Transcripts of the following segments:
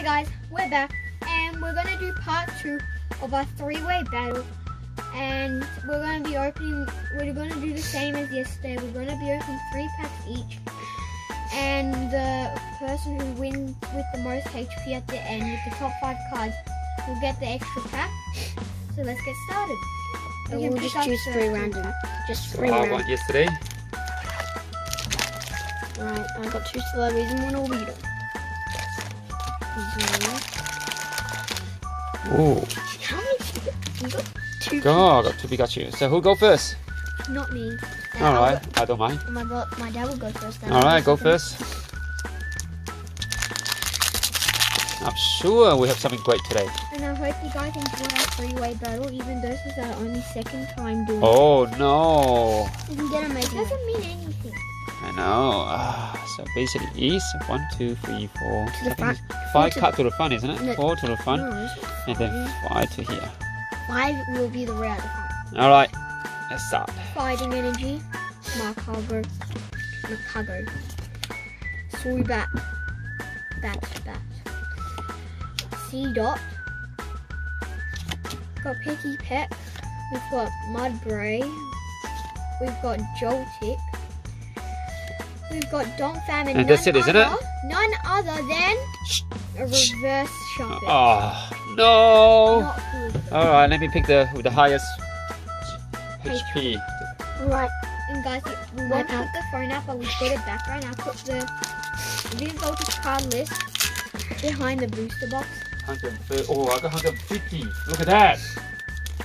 Hi guys, we're back and we're gonna do part two of our three-way battle and we're gonna be opening we're gonna do the same as yesterday. We're gonna be opening three packs each and the person who wins with the most HP at the end with the top five cards will get the extra pack. So let's get started. So We can we'll just choose three two random. Just So three I random. won yesterday. Right, I got two celebrities and one Orbeetle. Ooh. How many? You got two. God, got two Pikachu. So who'll go first? Not me. All right, I don't mind. My, my dad will go first. then All go second. first. I'm sure we have something great today. And I hope you guys enjoy our three-way battle, even though this is our only second time doing Oh no. You can get it. Doesn't mean anything. I know. Ah, so basically, is one, two, three, four, To the front. Five cut to the front, isn't it? No. Four to the front, No, and then five to here. Five will be the at. All right, let's start. Fighting energy, Magcargo, Magcargo, Zubat, Bat, Bat, Seedot, got Pikipek, we've got Mudbray, we've got Joltik, we've got Donphan and, And that's it, isn't it? None other than a reverse shuffle. Oh no. All right, let me pick the with the highest HP. Right. And guys, we won't put the phone up, but we've got it back right now. Put the Vivid Voltage card list behind the booster box. 130. Uh, oh, I got 150. Look at that.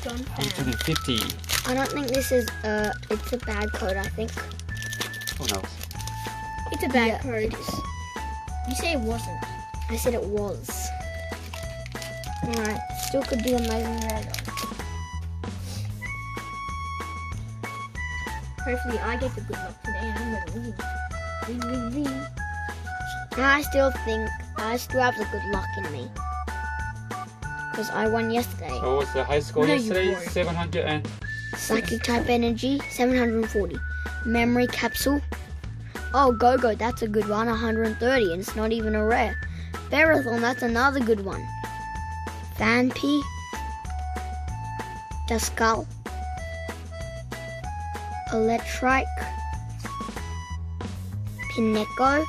150. I don't think this is a, it's a bad code. I think. Who knows? It's a bad Yeah, code. You say it wasn't. I said it was. Alright. Still could be amazing rare though. Hopefully, I get the good luck today, and I'm gonna win. Win, win, win. I still think I still have the good luck in me. Because I won yesterday. So what's the high score No, yesterday? 700 and Psychic type energy, 740. Memory capsule. Oh, Go Go, that's a good one, 130, and it's not even a rare. Ferrothorn, that's another good one. Vanpy. Duskull. Electrike. Pineco.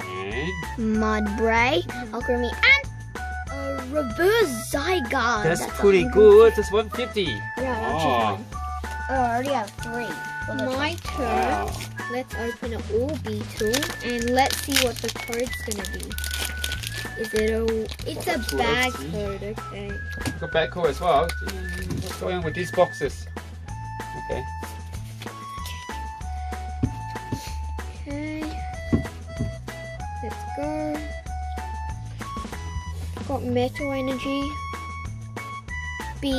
and Mudbray. Alchemy. And a reverse Zygarde. that's, pretty 100. good. That's 150. Yeah, I'll Oh. mine. Oh, I already have three. for My top. turn. Wow. Let's open an Orbeetle and let's see what the code's gonna be. Is it a? It's a bag code. Okay. Got back call as well. What's going on with these boxes? Okay. Okay. Let's go. Got metal energy. B.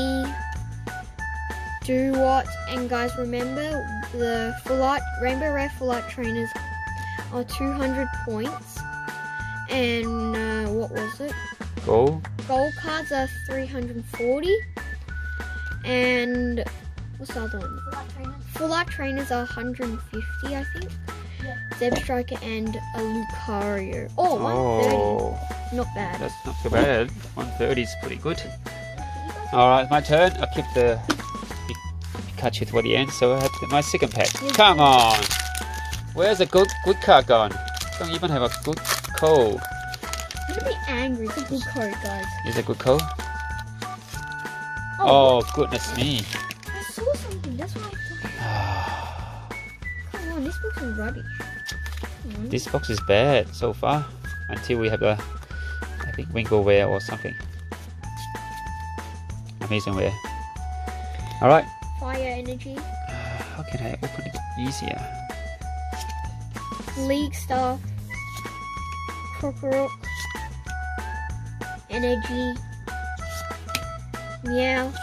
Do what? And guys, remember the full art rainbow rare full art trainers are 200 points. And uh, what was it? Go. Gold cards are 340. And what's the other one? Full art trainers are 150, I think. Yeah. Zebstrika and a Lucario. Oh, 130. Oh, Not bad. that's not too bad. 130 is pretty good. All right, my turn. I'll keep the Pi- Pikachu for the end, so I have to get my second pack. Come on. Where's the good good card gone? Don't even have a good. I'm gonna be angry. It's a good card, guys. Is it a good code? Oh, Oh, goodness me. I saw something. That's why I thought. Come on, this box is rubbish. This box is bad so far until we have a, Think, Wingleware or something. Amazing wear. Alright, Fire energy, how can I open it easier? League Star, Krokorok, Energy, Meow,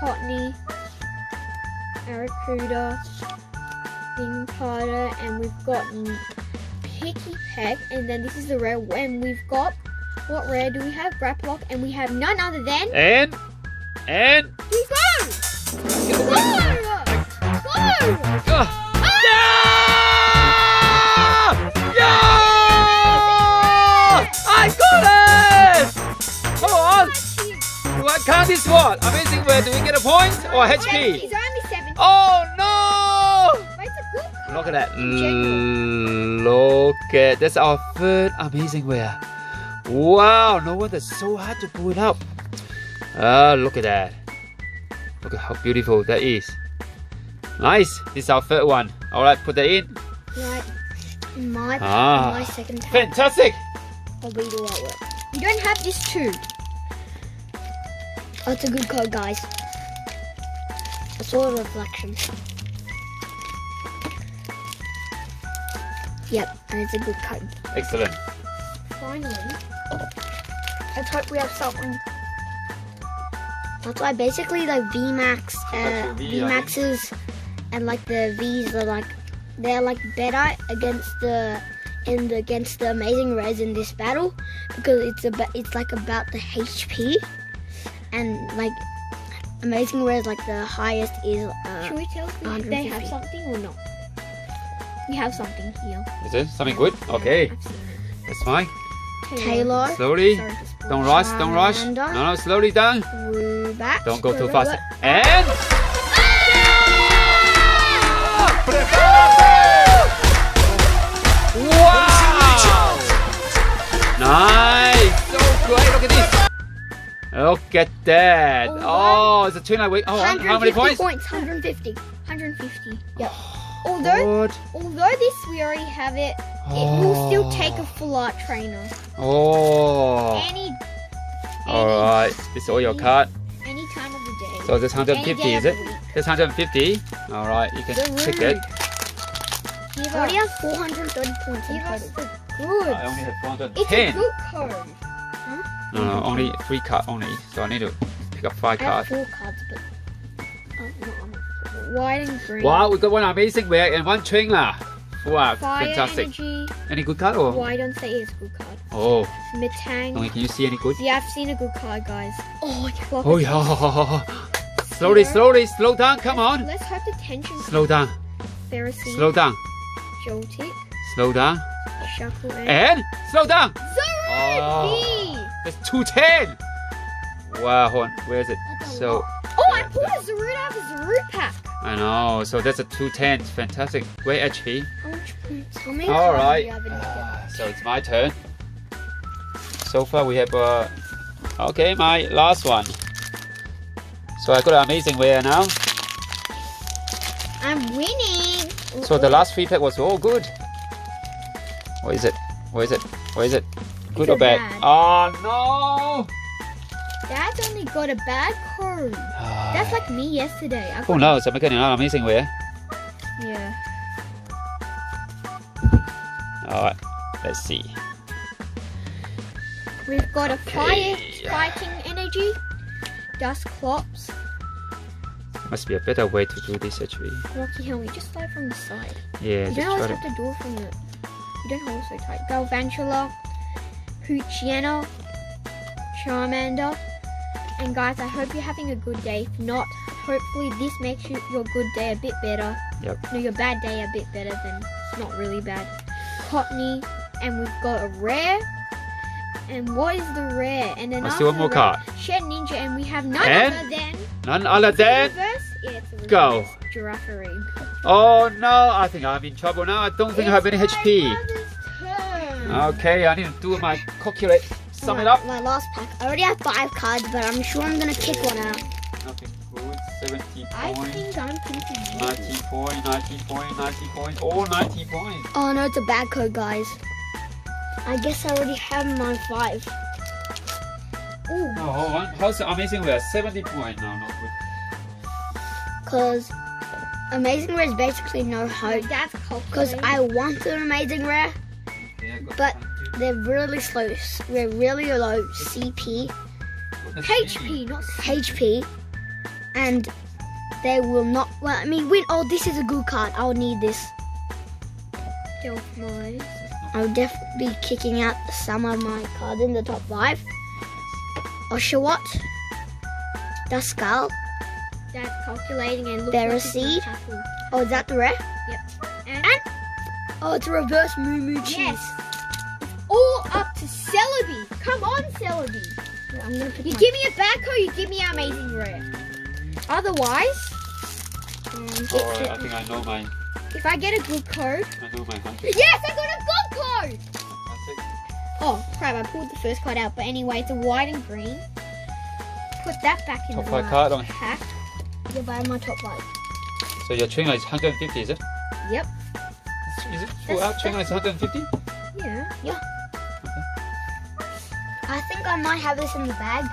Cottonee, Arrokuda, Thingpada, and we've got Picky Peck, and then this is the rare, and we've got, what rare do we have? Grapploct, and we have none other than, And, and, we go! Go! Go! oh, yeah! Yeah! I got White card is what? Amazing Rare. Do we get a point or HP? He's. Oh no! But it's a. Look at that. Look at that's our third amazing wear. Wow, no wonder it's so hard to pull it up. Ah, look at that. Look at how beautiful that is. Nice. This is our third one. All right, put that in. Right. My, Ah. my second pack. Fantastic. I'll read all that work. You don't have this too. Oh, it's a good code, guys. I saw a reflection. Yep, and it's a good code. Excellent. Finally. Let's hope we have something. That's why basically like VMAX, uh, That's a V, I VMAXs, and like the V's are like they're like better against the in the against the amazing rares in this battle because it's about it's like about the HP and like amazing rares like the highest is uh, Should we tell if they have something or not? We have something here. Is it something good? Okay, I've seen it. that's fine. Taylor, Slowly. Don't rush. Don't rush. No, no, slowly down. Rubat. Don't go too fast. And wow! Nice. So great. Look at this. Look at that. Oh, it's a twin light. Wait. Oh, how how many points? points? 150. 150. Yep. Oh. Although, Good. although this we already have it, it will still oh. take a full art trainer. Oh. Any, All right. This is all your card. any time of the day. So this Any 150 is it? the week. This 150. All right. You can The pick it. Give I already have 430 points in give us the good. I only have It's 410. a good code. No, no, only three card only. So I need to pick up five I have cards. four cards, but White and green. Wow, we've got one amazing rare and one trainer. Wow, Fire fantastic. energy. Any good card or? Why don't say it's a good card? Oh, Metang. only can you see any good? Yeah, I've seen a good card, guys. Oh, yeah. Clock Oh yeah. Slowly, slowly, slow down. Come on. Let's hope the tension. Slow down. Ferroseed. Slow down. Joltik. Slow down. Shuckle and. And slow down. Zoro Oh. Ah. That's 210. Wow, hold on. Where is it? So, Oh, I pulled a Zarude out of a Zarude pack. I know. So that's a 210. Fantastic. Great HP. All right. much points? How many All cards right. do you have in your deck? So it's my turn. So far we have uh okay my last one. So I got an amazing rare now. I'm winning. So the last three pack was all good. What is it? What is it? What is it? Good It's or bad? bad. Oh Dad's only got a bad code. no! Ah. That's like me yesterday. I got Who knows? I'm getting an amazing rare. Yeah. Alright, let's see. We've got a fire Okay. fighting energy. Dusclops. Must be a better way to do this actually. Rocky Helmet. Just slide from the side. Yeah, You don't always have to. to do it from the. You don't hold so tight. Galvantula, Hoochiana, Charmander, and guys, I hope you're having a good day. If not, hopefully this makes you, your good day a bit better. Yep. No, your bad day a bit better than it's not really bad. Cottonee, and we've got a rare. And what is the rare? And then after do one more card. Shedinja, and we have none And- other than None other than. reverse. Yeah, it's Go. Girafarig. Oh no! I think I'm in trouble now. I don't think I have any HP. my brother's turn. Okay, I need to do my calculate. Sum it up. My last pack. I already have five cards, but I'm sure I'm gonna kick one out. Nothing good. 70 I points. think I'm thinking 90 point, 90 point, 90 point, all 90 points. Oh no, it's a bad code, guys. I guess I already have my five. Ooh, Oh, hold on. How's amazing Rare? 70 point now, not good. Cause Amazing Rare is basically no hope. That's Cause. I want an Amazing Rare, Yeah, I got But- they're really slow. They're really low CP, Goodness HP, me. not HP, and they will not. Well, I mean, win. Oh, this is a good card. I'll need this. I'll definitely be kicking out some of my cards in the top five. Oh, Oshawott, Duskull. Dad's calculating and looks There like a he's gonna seed? Oh, is that the rare? Yep. And, Oh, it's a reverse Moo Moo cheese. yes, all up to Celebi. Come on, Celebi. I'm gonna pick You my- give me a bad card, you give me an amazing rare. Otherwise, um, Alright, I think I know my if I get a good card. I know my hundred. Yes, I got a good card! Oh crap, I pulled the first card out, but anyway, it's a white and green. Put that back in Top the five card on. pack. You're by my top five. So your trainer is 150, is it? Yep. Is, is it full out trainer is 150? Yeah. I think I might have this in the bag.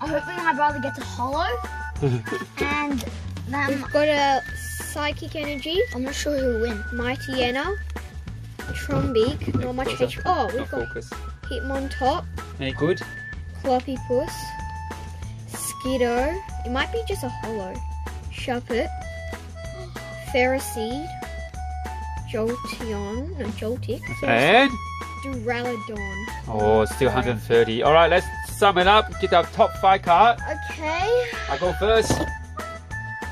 I'm hoping my brother gets a hollow. and then We've got a Psychic Energy, I'm not sure who'll win. Mightyena, Trumbeak, not much Closer. HP. Oh, Not we've got focus. Hitmontop, Any good? Cloppy Puss, Skiddo. It might be just a hollow. Shuppet, Ferroseed, Jolteon, no Joltik, And Duraludon. oh, it's still 130. All right, let's sum it up. Get our top five card. Okay. I go first.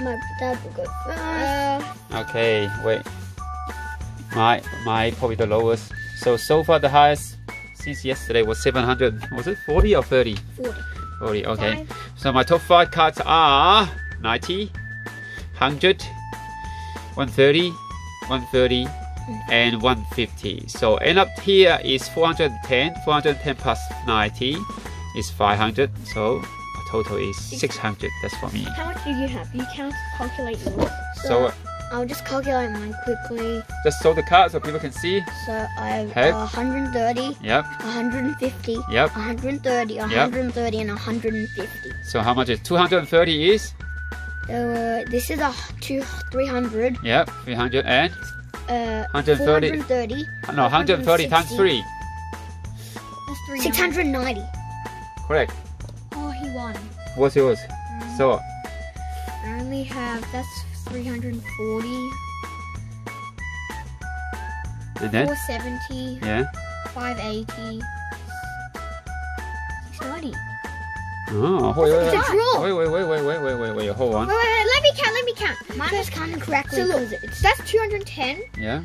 My dad will go first. Okay, wait. My my probably the lowest. So so far the highest since yesterday was 700. Was it 40 or 30? 40. 40. Okay. Five. So my top five cards are 90, 100, 130, 130, and 150. So end up here is 410. 410 plus 90 is 500. So total is 600. That's for me. how much do you have? You can't calculate yours. So I'll just calculate mine quickly. just show the card so people can see. So I have Head. 130, Yep. 150, Yep. 130, 130, and 150. So how much is 230 is? Uh, this is a two, 300, Yep. 300 and uh, 130. 430, No, 130 times 160. 3. That's three. 690. Correct. Oh, he won. What's yours? So I only have that's 340, and then 470, yeah. 580, 690. Oh, wait, wait, It's wait. Wait, wait, wait, wait, wait, wait, wait, wait. Hold on. Wait, wait, wait, let me count, let me count. Mine was counting correctly So look, because it's that's 210 Yeah,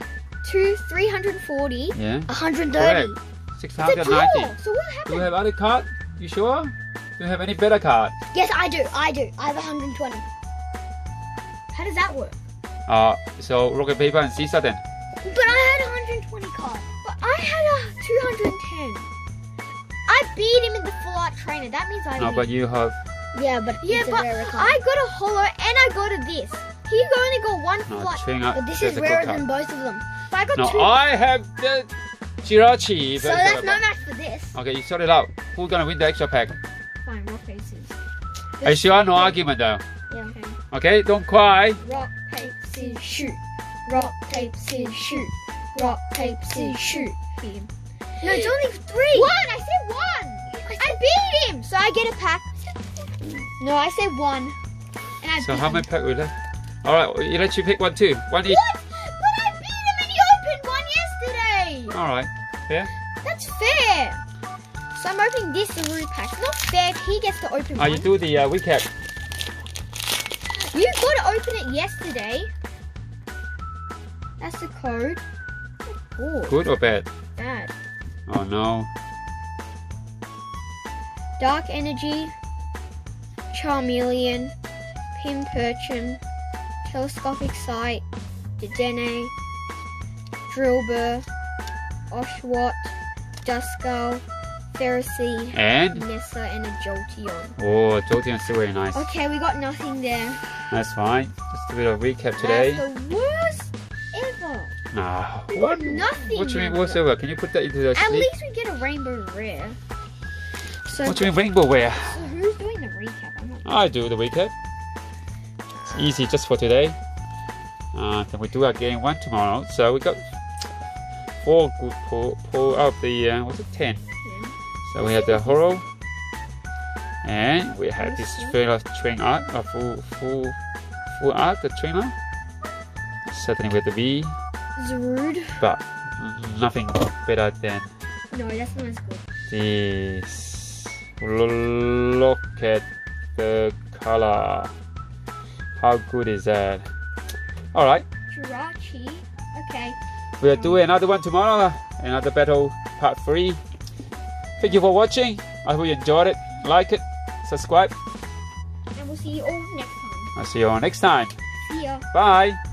to 340. yeah. 130. Correct. It's a draw. 690. So what happened? Do you have other card? You sure? Do you have any better card? Yes, I do. I do. I have 120. How does that work? Uh, so rock paper and scissors then. But I had 120 cards. But I had a 210. I beat him in the full art trainer. That means I No, win. but you have. Yeah, but yeah, it's but rarer card. I got a hollow and I got a this. He only got one No, full art. string. But this is rarer card. than both of them. But I got No, two. I have the Jirachi. So that's no match for this. Okay, you sort it out. Who's gonna win the extra pack? Fine, rock, paper, scissors. Are sure? No argument though. Yeah. Okay. Okay, don't cry. Rock, paper, scissors, shoot. Rock, paper, scissors, shoot. Rock, paper, scissors, shoot. Beat him. No, it's only three. One! I said one! I beat him! So I get a pack. No, I said one. And I So how many pack will there? All right, you let you pick one too. One each. What? But I beat him and he opened one yesterday! All right. Fair. That's fair! So I'm opening this Zaru pack. Not fair if he gets to open Ah, one. you do the uh, recap. You got to open it yesterday. That's the code. Oh, Good or bad? bad. Oh no. Dark Energy, Charmeleon, Pincurchin, Telescopic Sight, Dedenne, Drillbur, Oshawott, Duskull, Ferroseed, And Nessa, and a Jolteon. oh, Jolteon's still very nice. Okay, we got nothing there. That's fine. Just a bit of recap today. Nah. We What? got nothing. What do you mean ever. what's over? Can you put that into the At sleep? least we get a rainbow rare. So, What do you mean rainbow rare? so who's doing the recap? I'm not. I do the recap. It's easy just for today. Uh, then we do our game one tomorrow. So we got four good pull, pull out the uh, what's it ten? So we have the horror, and we have this trailer train art, a full full full art, the trainer. Certainly with the V, Zarude. but nothing better than No, that's not as good. this. Look at the color. How good is that? All right, Jirachi. Okay. we'll do another one tomorrow. Another battle part three. Thank you for watching. I hope you enjoyed it. like it, subscribe. And we'll see you all next time. I'll see you all next time. See ya. Bye.